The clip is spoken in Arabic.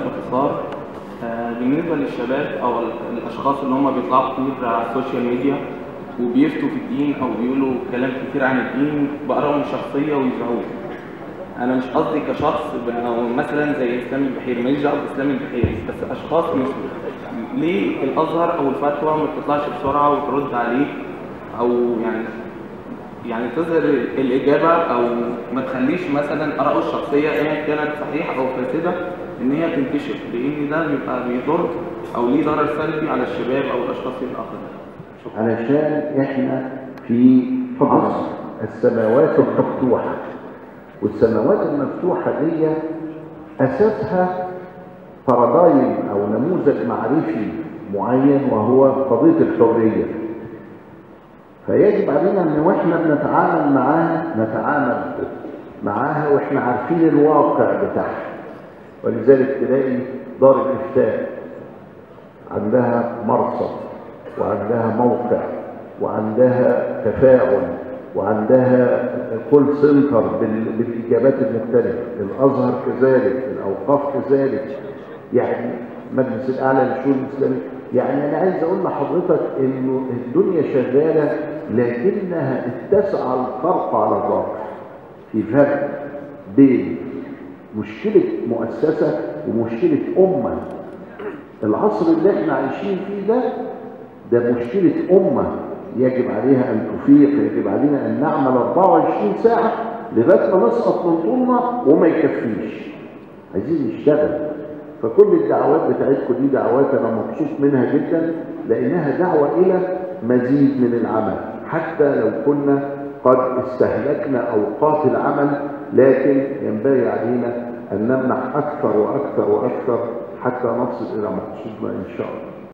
باختصار آه، بالنسبة للشباب أو ال- الأشخاص اللي هم بيطلعوا كتير على ال social media وبيفتوا في الدين أو بيقولوا كلام كتير عن الدين بآرائهم الشخصية ويزعوه. أنا مش قصدي كشخص أو مثلا زي إسلام البحيري ماليش دعوة بإسلام البحيري بس أشخاص مش ليه الأزهر أو الفتوى ما بتطلعش بسرعة وترد عليه أو يعني يعني تظهر الإجابة أو ما تخليش مثلا آراءه الشخصية أيا كانت صحيحة أو فاسدة إن هي تنتشر لأن ده بيبقى بيضر أو ليه ضرر سلبي على الشباب أو الأشخاص الآخرين. شكرا. علشان إحنا في عصر السماوات المفتوحة والسماوات المفتوحة دي أساسها بارادايم أو نموذج معرفي معين وهو قضية الحرية فيجب علينا أن وإحنا بنتعامل معاها نتعامل معاها وإحنا عارفين الواقع بتاعها. ولذلك تلاقي دار الإفتاء عندها مرصد وعندها موقع وعندها تفاعل وعندها كول سنتر بال- بالإجابات المختلفة. الأزهر كذلك الأوقاف كذلك. يعني مجلس الأعلى للشؤون الإسلامية. يعني أنا عايز أقول لحضرتك إنه الدنيا شغالة لكنها اتسع الخرق على الواقع في فرق بين مشكلة مؤسسة ومشكلة أمة. العصر اللي إحنا عايشين فيه ده ده مشكلة أمة. يجب عليها أن تفيق يجب علينا أن نعمل 24 ساعة لغاية ما نسقط من طولنا وما يكفيش. عايزين نشتغل فكل الدعوات بتاعتكم دي دعوات أنا مبسوط منها جدا لأنها دعوة إلى مزيد من العمل. حتى لو كنا قد استهلكنا أوقات العمل لكن ينبغي علينا أن نمنح أكثر وأكثر وأكثر حتى نصل إلى مقصودنا إن شاء الله.